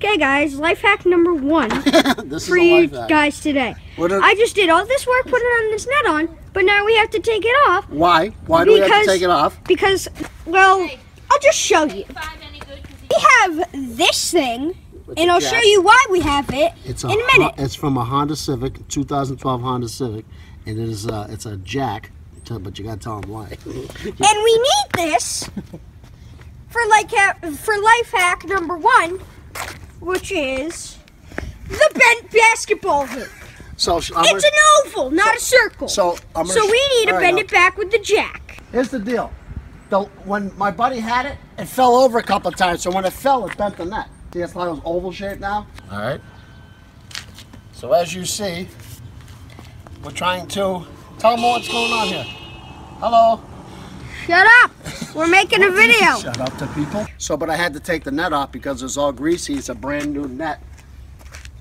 Okay, guys, life hack number one this for is a you life hack. guys today. What are- I just did all this work putting on this net on, but now we have to take it off Why? Why do we have to take it off? because, well, I'll just show you. find any good 'cause We have this thing, With and I'll jack. show you why we have it It's in a minute. It's from a Honda Civic, 2012 Honda Civic, and it is uh, it's a jack. But you gotta tell them why. And we need this for like ha- for life hack number one, which is the bent basketball hoop. So I'm It's gonna, an oval, not a circle. so I'm gonna So we need to all right, bend now, it back with the jack. Here's the deal. The, when my buddy had it, it fell over a couple of times. So when it fell, it bent the net. See, it's like it's oval shaped now. All right. So as you see, we're trying to tell them what's going on here. Hello. Shut up! We're making a video. Shut up to people. So, but I had to take the net off because it's all greasy. It's a brand new net.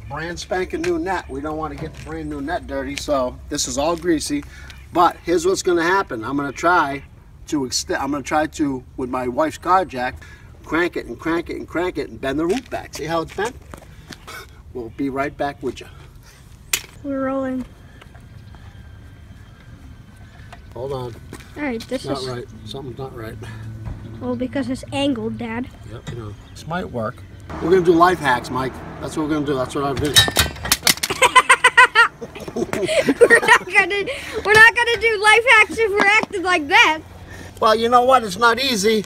Brand spanking new net. We don't want to get the brand new net dirty. So this is all greasy. But here's what's going to happen. I'm going to try to extend. I'm going to try to, with my wife's car jack, crank it and crank it and crank it and bend the root back. See how it's bent? We'll be right back with you. We're rolling. Hold on. All right, this Not is right. Something's not right. well because it's angled, Dad. Yep, you know. This might work. We're going to do life hacks, Mike. That's what we're going to do. That's what I've been. we're not gonna we're not gonna do life hacks if we're acting like that. Well, you know what? It's not easy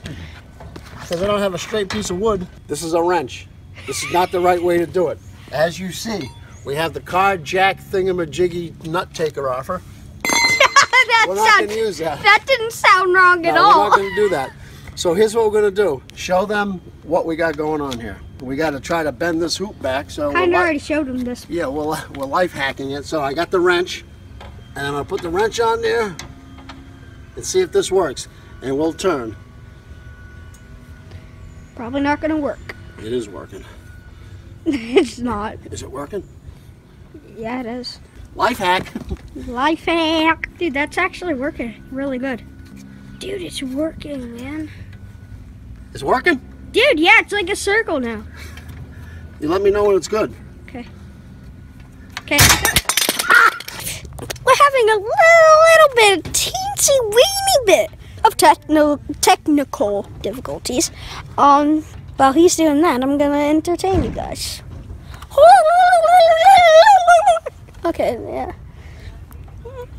because I don't have a straight piece of wood. This is a wrench. This is not the right way to do it. As you see, we have the car jack thingamajiggy nut taker offer. that We're not going to use that. that didn't sound wrong at all. We're not going to do that. So here's what we're going to do. Show them what we got going on here. We got to try to bend this hoop back. So I already showed them this. yeah, we're, we're life hacking it. So I got the wrench, and I'm going to put the wrench on there and see if this works. And we'll turn. Probably not gonna work. It is working. it's not. Is it working? Yeah, it is. Life hack. Life hack. Dude, that's actually working really good. Dude, it's working, man. It's working? Dude, yeah, it's like a circle now. You let me know when it's good. Okay. Okay. We're having a little, little bit, teensy weeny bit of techno technical difficulties. Um, while he's doing that, I'm gonna entertain you guys. Okay, yeah.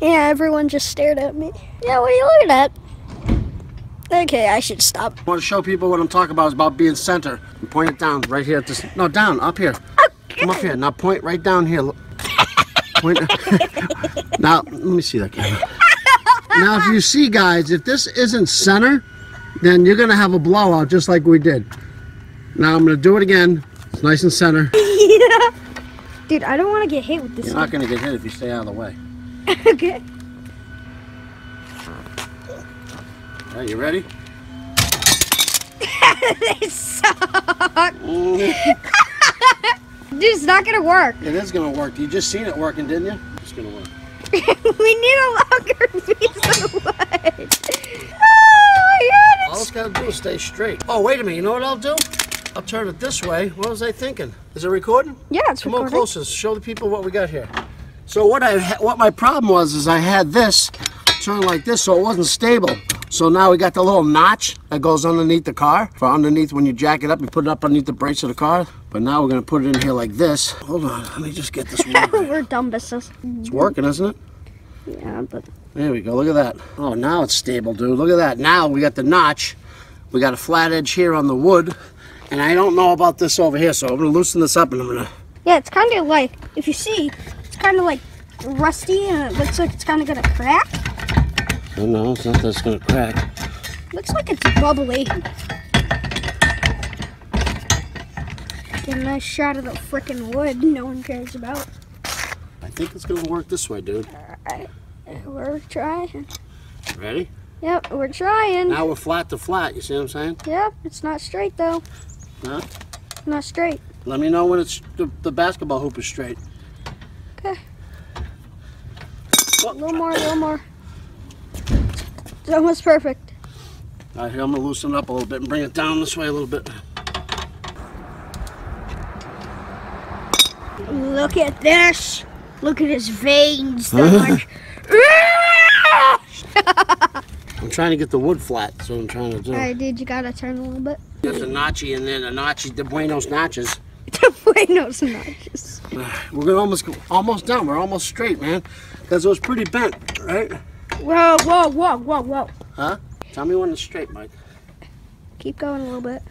Yeah, everyone just stared at me. Yeah, what are you looking at? Okay, I should stop. I want to show people what I'm talking about. It's about being center. And point it down right here at this. No, down, up here. Come up here. Now point right down here. Point. now, let me see that camera. Now, if you see, guys, if this isn't center, then you're going to have a blowout just like we did. Now, I'm going to do it again. It's nice and center. yeah. Dude, I don't want to get hit with this. You're not going to get hit if you stay out of the way. okay. All right, you ready? they suck. Mm. Dude, it's not gonna work. It is going to work. You just seen it working, didn't you? It's going to work. we need a longer piece of wood. Oh my god, All it's it's got to do is stay straight. Oh, wait a minute. You know what I'll do? I'll turn it this way. What was I thinking? Is it recording? yeah, it's Come on recording. closer. Show the people what we got here. So what I what my problem was is I had this turned like this, so it wasn't stable. So now we got the little notch that goes underneath the car. For underneath, when you jack it up, you put it up underneath the brakes of the car. But now we're gonna put it in here like this. Hold on, let me just get this working. We're dumb business. it's working, isn't it? Yeah, but There we go. Look at that. Oh, now it's stable, dude. Look at that. Now we got the notch. We got a flat edge here on the wood. And I don't know about this over here, so I'm gonna loosen this up and I'm gonna. yeah, it's kind of like if you see, it's kind of like rusty and it looks like it's kind of gonna crack. Oh no, it's not that it's gonna crack. Looks like it's bubbly. Get a nice shot of the freaking wood no one cares about. I think it's gonna work this way, dude. Alright, we're trying. Ready? Yep, we're trying. Now we're flat to flat, you see what I'm saying? Yep, it's not straight though. Huh? Not straight. Let me know when it's the, the basketball hoop is straight. Okay. A little more, a little more. It's almost perfect. All right, here I'm gonna loosen it up a little bit and bring it down this way a little bit. Look at this. Look at his veins. They're like, I'm trying to get the wood flat. That's what I'm trying to do. All right, dude, you gotta turn a little bit. There's a nachi and then a nachi, the Buenos notches. the Buenos notches. We're gonna almost almost done. We're almost straight, man. Because it was pretty bent, right? Whoa, whoa, whoa, whoa, whoa. Huh? Tell me when it's straight, Mike. Keep going a little bit.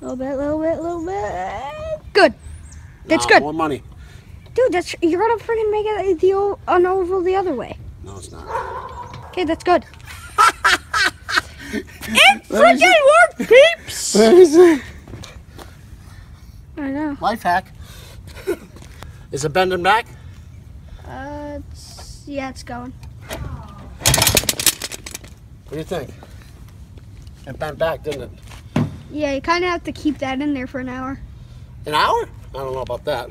A little bit, a little bit, a little bit. Good. That's Nah, good. More money. Dude, that's you're gonna freaking make it the an oval the other way. No, it's not. Okay, that's good. It freaking worked, peeps. What is it? I know. Life hack. is it bending back? Uh, it's, yeah, it's going. What do you think? It bent back, didn't it? Yeah, you kind of have to keep that in there for an hour. An hour? I don't know about that.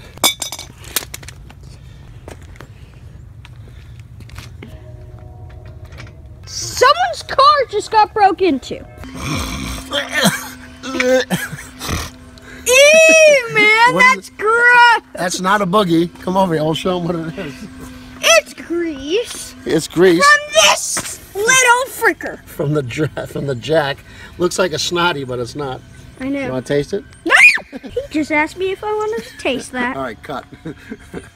Someone's car just got broke into. Ew, man, What that's gross. That's not a boogie. Come over here. I'll show them what it is. It's grease It's grease from this little fricker. from the from the jack. Looks like a snotty, but it's not. I know. You want to taste it? No. he just asked me if I wanted to taste that. All right, cut.